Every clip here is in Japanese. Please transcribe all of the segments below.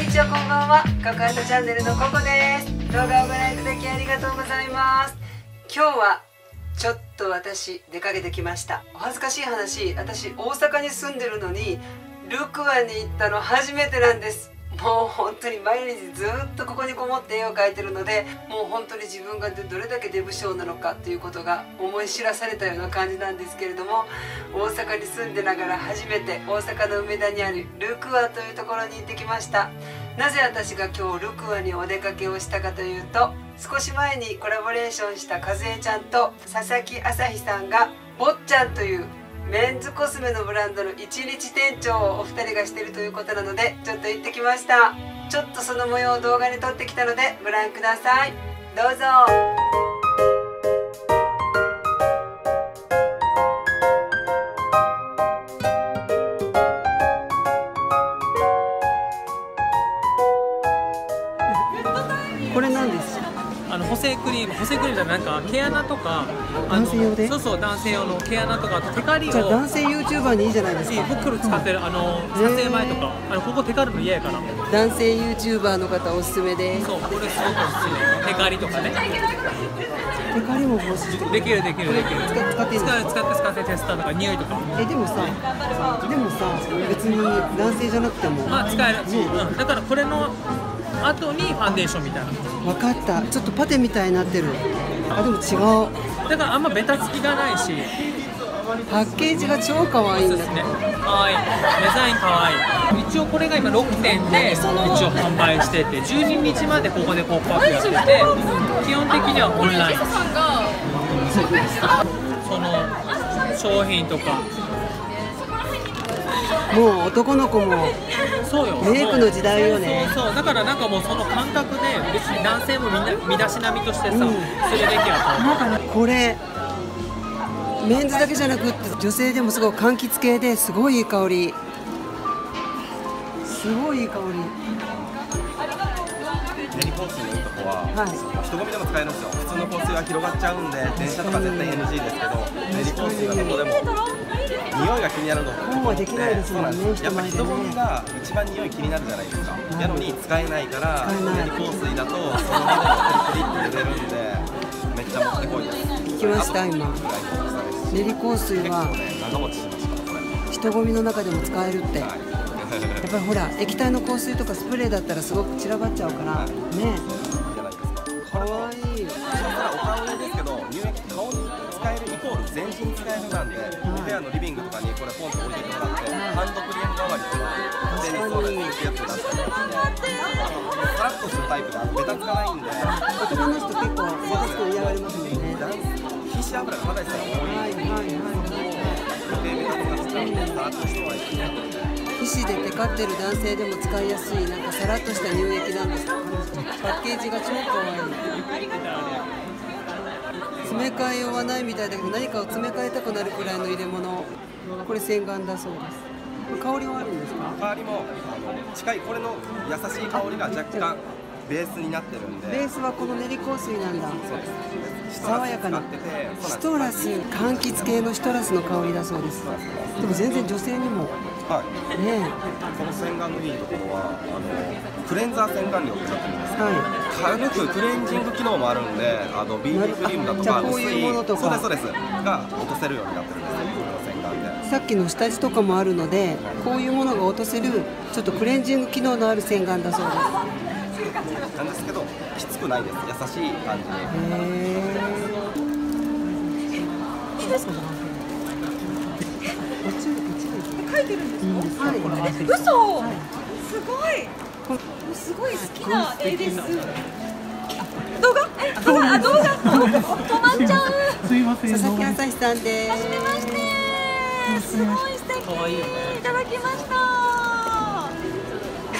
にちはこんばんは。カカアトチャンネルのココです。動画をご覧いただきありがとうございます。今日はちょっと私出かけてきました。お恥ずかしい話。私大阪に住んでるのにルクアに行ったの初めてなんです。もう本当に毎日ずっとここにこもって絵を描いてるのでもう本当に自分がどれだけデブ症なのかということが思い知らされたような感じなんですけれども大阪に住んでながら初めて大阪の梅田にあるルクアというところに行ってきました。なぜ私が今日ルクアにお出かけをしたかというと少し前にコラボレーションした和江ちゃんと佐々木朝日さんが坊っちゃんというメンズコスメのブランドの一日店長をお二人がしてるということなのでちょっと行ってきました。ちょっとその模様を動画に撮ってきたのでご覧ください。どうぞ。毛穴とか男性用で？そうそう男性用の毛穴とかテカリをじゃあ男性 YouTuber にいいじゃないですいいか僕使ってるあの撮影前とか。あのここテカるの嫌やから。男性 YouTuber の方おすすめで。すそうこれすごくおすすめ。テカリとかね。テカリも防止してできるできるできる。使っ使って使って使ってテスターとか匂いとか。えでもさでもさ別に男性じゃなくても。まあ使える、うん、だからこれの後にファンデーションみたいな。分かった。ちょっとパテみたいになってるあでも違う。だからあんまベタつきがないし。パッケージが超可愛いんだそうですね。可愛い。デザイン可愛い。一応これが今6点で一応販売してて12日までここでポップアップやってて基本的にはオンライン。その商品とか。もう男の子もそうよ。メイクの時代よね。そうそう。だからなんかもうその感覚で別に男性もみんな身だしなみとしてさ、うん。するべきやと思う。これメンズだけじゃなくって女性でもすごい柑橘系ですごいいい香り。すごいいい香り。練り香水のいいとこは、はい。人混みでも使えるんですよ。普通の香水は広がっちゃうんで電車とか絶対 NG ですけど練り香水はどこでも匂いが気になるのと本はできないですもやっぱ人混みが一番匂い気になるじゃないですか。やのに使えないからり香水だとそのままプリプリって出るんでめっちゃもってこいです聞きました今。練り香水結構はね長持ちしますからこれ人混みの中でも使えるって。やっはいぱりほら液体の香水とかスプレーだったらすごく散らばっちゃうから。ね。かわいいコール全身使えるなんで、お部屋のリビングとかにこれポンと置いてもらって、ハンドクリーム代わりとか手にそうだってやつ出したりとかしてさらっとするタイプでベタつかないんで男の人結構私と嫌がりますもんね皮脂油が肌にしたら多はいいはいはいでベタつか使うんでさらっとしてはいい皮脂でテカってる男性でも使いやすいなんかさらっとした乳液なんですパッケージが超可愛い。詰め替えようはないみたいだけど何かを詰め替えたくなるくらいの入れ物。これ洗顔だそうです。香りはあるんですか？香りも近いこれの優しい香りが若干ベースになってるんで。ベースはこの練り香水なんだ。そうです。爽やかな。使っててシトラス柑橘系のシトラスの香りだそうです。でも全然女性にもはい。ねこの洗顔のいいところはあのクレンザー洗顔料ってなってるんですは軽くクレンジング機能もあるんであの BB クリームだとかじゃあこういうものとか。薄いそうですそうです。が落とせるようになってるんですよこの洗顔で。いさっきの下地とかもあるのでこういうものが落とせるちょっとクレンジング機能のある洗顔だそうです。なんですけどきつくないです。優しい感じにへ書いてるんですか、嘘、すごい。すごい好きな絵です。動画？え動画。あ動画。止まっちゃう。すいませ佐々木朝日さんです。はじめまして。すごい素敵。いよねいただきました。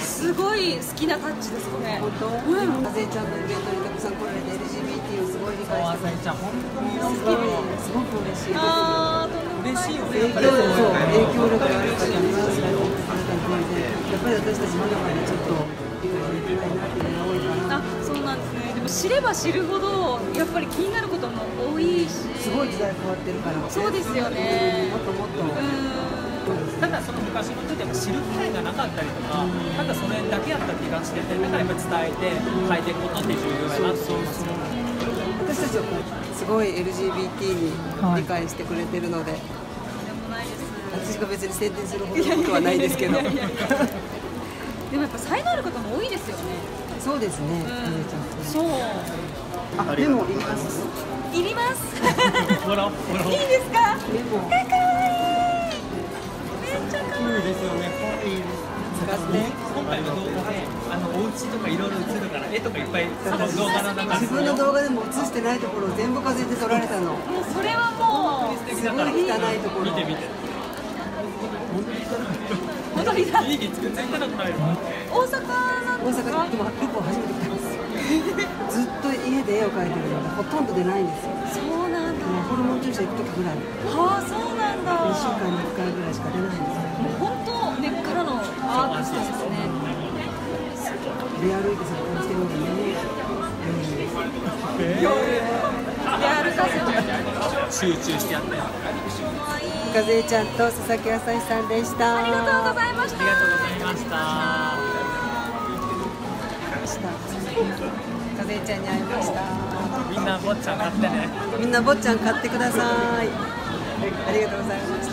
すごい好きなタッチですこれ。本当、うん、風ちゃんのイベントにたくさん来られて LGBT をすごい理解してくれて。ちゃん本当にすごい。すごく嬉しいです。あーとんでもない嬉しいよね影響力そう影響力がある方には知られてやっぱり私たちまだまだちょっと理解できないなっていうのが多いかなあそうなんですね。でも知れば知るほどやっぱり気になることも多いし。すごい時代変わってるから。そうですよねもっともっと。うーんただその昔の人でも知る機会がなかったりとかただそれだけやった気がしててだからやっぱ伝えて変えていくことって重要やなと思いますよ私たちはこうすごい。LGBT に理解してくれてるので、私が別に宣伝するほどのことはないですけど。でもやっぱ才能ある方も多いですよね。そうですね、うん。かずえちゃ。んそう。あメモいります？いります。ほらほらいいですか？かわいい。めっちゃかわいい。ですよね。使って今回の動画であのお家とかいろいろ映るから絵とかいっぱいその動画の中に自分の動画でも映してないところを全部数えて撮られたの。もうそれはもうすごい汚いところ見て見て本当にだ。いいに作っていただ。くないの大阪大阪でも一本初めて来たんですよ。ずっと家で絵を描いてるのでほとんど出ないんですよ。そうなんだ。ホルモン注射行く時ぐらいはあそうなんだ1週間に1回ぐらいしか出ないんですよ。本当根っからのアーティストですね出歩いて撮影してるね、集中してやってあうん、かずえちゃんと佐々木あさんでした。ありがとうございましたりがとうございました。かずえちゃんに会いました。みんな坊ちゃん買ってね。みんな坊ちゃん買ってください。ありがとうございました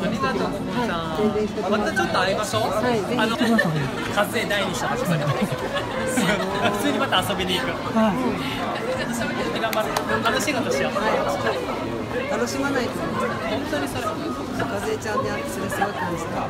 じゃありがとうございまはい宣伝してきす。またちょっと会いましょう。はいぜひあの、風第二章始まります。普通にまた遊びに行く。はい頑張る。楽しいことしよう。はい楽しまないと本当にそれ。かずえちゃんに会ってそれすごい感じたあ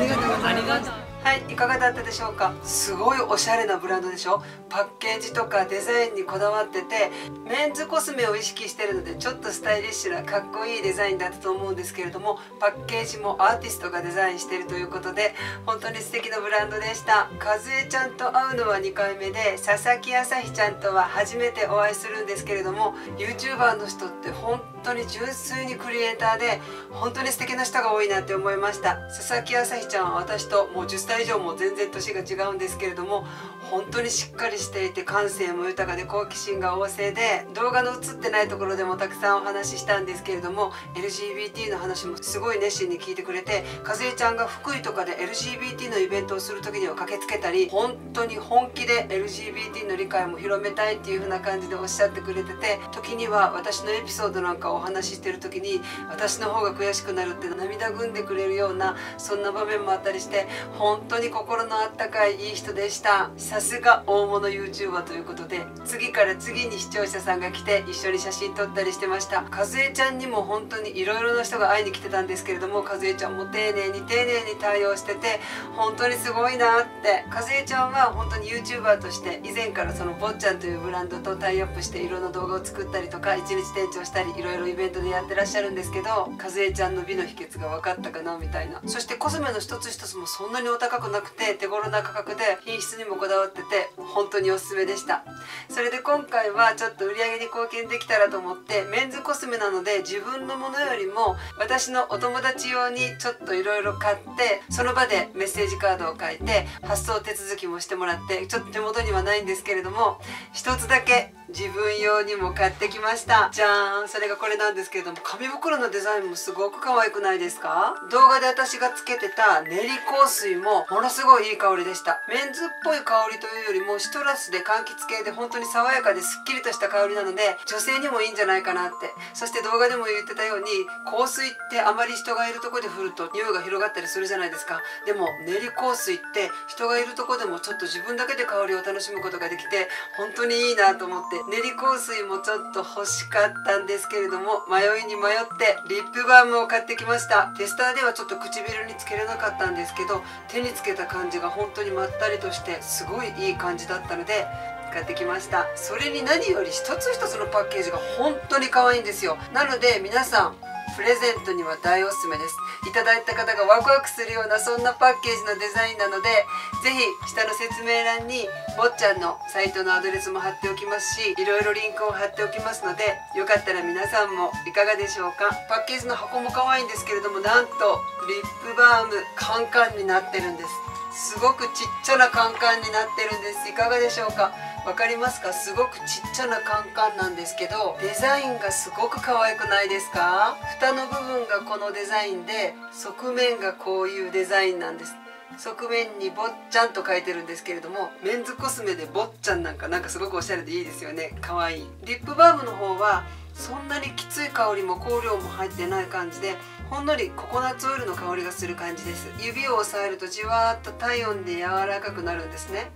りがとうございますありがとう。はい、いかがだったでしょうか？すごいおしゃれなブランドでしょ？パッケージとかデザインにこだわっててメンズコスメを意識してるのでちょっとスタイリッシュなかっこいいデザインだったと思うんですけれどもパッケージもアーティストがデザインしてるということで本当に素敵なブランドでした。かずえちゃんと会うのは2回目で佐々木あさひちゃんとは初めてお会いするんですけれども YouTuber の人って本当当に純粋にクリエイターで本当に素敵な人が多いなって思いました。佐々木あさひちゃんは私ともう10歳以上も全然年が違うんですけれども本当にしっかりしていて感性も豊かで好奇心が旺盛で動画の映ってないところでもたくさんお話ししたんですけれども LGBT の話もすごい熱心に聞いてくれて和江ちゃんが福井とかで LGBT のイベントをする時には駆けつけたり本当に本気で LGBT の理解も広めたいっていう風な感じでおっしゃってくれてて時には私のエピソードなんかをお話ししてる時に私の方が悔しくなるって涙ぐんでくれるようなそんな場面もあったりして本当に心のあったかいいい人でした。さすが大物 YouTuber ということで次から次に視聴者さんが来て一緒に写真撮ったりしてました。和江ちゃんにも本当にいろいろな人が会いに来てたんですけれども和江ちゃんも丁寧に丁寧に対応してて本当にすごいなって。和江ちゃんは本当に YouTuber として以前からその坊ちゃんというブランドとタイアップしていろんな動画を作ったりとか一日店長したりいろいろイベントでやってらっしゃるんですけど和江ちゃんの美の秘訣が分かったかなみたいな。そしてコスメの一つ一つもそんなにお高くなくて手頃な価格で品質にもこだわってて本当におすすめでした。それで今回はちょっと売り上げに貢献できたらと思ってメンズコスメなので自分のものよりも私のお友達用にちょっといろいろ買ってその場でメッセージカードを書いて発送手続きもしてもらってちょっと手元にはないんですけれども一つだけ自分用にも買ってきました。じゃーん。それがこれなんですけれども紙袋のデザインもすごく可愛くないですか？動画で私がつけてた練り香水もものすごいいい香りでした。メンズっぽい香りというよりもシトラスで柑橘系で本当に爽やかですっきりとした香りなので女性にもいいんじゃないかなって。そして動画でも言ってたように香水ってあまり人がいるとこで振ると匂いが広がったりするじゃないですか。でも練り香水って人がいるとこでもちょっと自分だけで香りを楽しむことができて本当にいいなと思って練り香水もちょっと欲しかったんですけれども迷いに迷ってリップバームを買ってきました。テスターではちょっと唇につけれなかったんですけど手につけた感じが本当にまったりとしてすごいいい感じだったので買ってきました。それに何より一つ一つのパッケージが本当に可愛いんですよ。なので皆さんプレゼントには大おすすめです。いただいた方がワクワクするようなそんなパッケージのデザインなのでぜひ下の説明欄に坊ちゃんのサイトのアドレスも貼っておきますしいろいろリンクを貼っておきますのでよかったら皆さんもいかがでしょうか？パッケージの箱も可愛いんですけれどもなんとリップバームカンカンになってるんです。すごくちっちゃなカンカンになってるんです。いかがでしょうか？わかりますか？すごくちっちゃなカンカンなんですけどデザインがすごく可愛くないですか？蓋の部分がこのデザインで側面がこういうデザインなんです。側面に「坊ちゃん」と書いてるんですけれどもメンズコスメで「坊ちゃん」なんかなんかすごくおしゃれでいいですよね。可愛い。リップバームの方はそんなにきつい香りも香料も入ってない感じでほんのりココナッツオイルの香りがする感じです。指を押さえるとじわーっと体温で柔らかくなるんですね。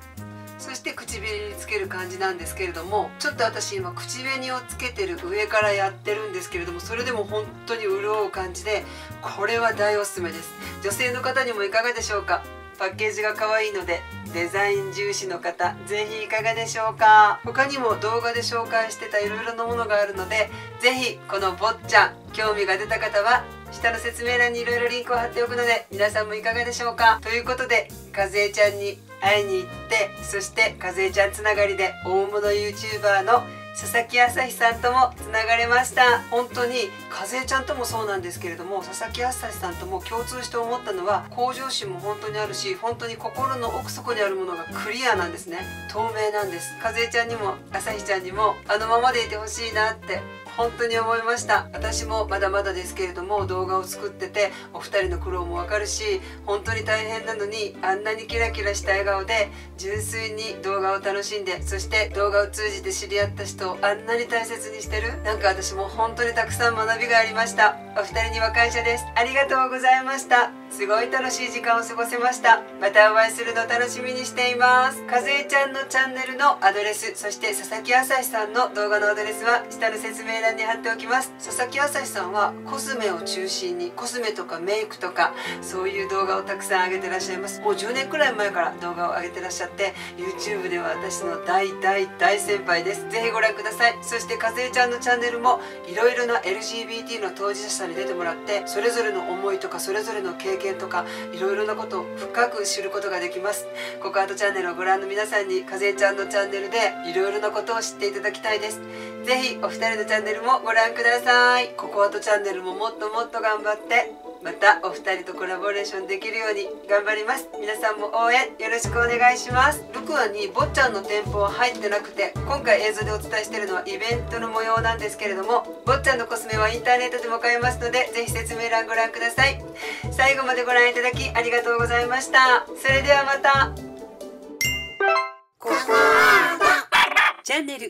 そして唇につける感じなんですけれどもちょっと私今口紅をつけてる上からやってるんですけれどもそれでも本当に潤う感じでこれは大おすすめです。女性の方にもいかがでしょうか？パッケージが可愛いのでデザイン重視の方是非いかがでしょうか？他にも動画で紹介してたいろいろなものがあるので是非この坊ちゃん興味が出た方は下の説明欄にいろいろリンクを貼っておくので皆さんもいかがでしょうか？ということで和江ちゃんに会いに行ってそして和江ちゃんつながりで大物 YouTuber の佐々木朝日さんともつながれました。本当に和江ちゃんともそうなんですけれども佐々木朝日さんとも共通して思ったのは向上心も本当にあるし本当に心の奥底にあるものがクリアなんですね。透明なんです。和江ちゃんにも朝日ちゃんにもあのままでいてほしいなって本当に思いました。私もまだまだですけれども動画を作っててお二人の苦労もわかるし本当に大変なのにあんなにキラキラした笑顔で純粋に動画を楽しんでそして動画を通じて知り合った人をあんなに大切にしてる？なんか私も本当にたくさん学びがありました。お二人には感謝です。ありがとうございました。すごい楽しい時間を過ごせました。またお会いするのを楽しみにしています。かずえちゃんのチャンネルのアドレスそして佐々木朝日さんの動画のアドレスは下の説明欄に貼っておきます。佐々木朝日さんはコスメを中心にコスメとかメイクとかそういう動画をたくさん上げてらっしゃいます。もう10年くらい前から動画を上げてらっしゃって YouTube では私の大大大先輩です。ぜひご覧ください。そしてかずえちゃんのチャンネルもいろいろな LGBT の当事者さんに出てもらってそれぞれの思いとかそれぞれの経験とかいろいろなことを深く知ることができます。ココアートチャンネルをご覧の皆さんにかずえちゃんのチャンネルでいろいろなことを知っていただきたいです。ぜひお二人のチャンネルもご覧ください。ココアートチャンネルももっともっと頑張って。またお二人とコラボレーションできるように頑張ります。皆さんも応援よろしくお願いします。ルクアに坊ちゃんの店舗は入ってなくて今回映像でお伝えしているのはイベントの模様なんですけれども坊ちゃんのコスメはインターネットでも買えますのでぜひ説明欄ご覧ください。最後までご覧いただきありがとうございました。それではまた。チャンネル